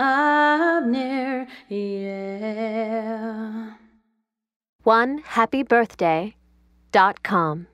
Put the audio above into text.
Abner! Yeah. One happy birthday dot com.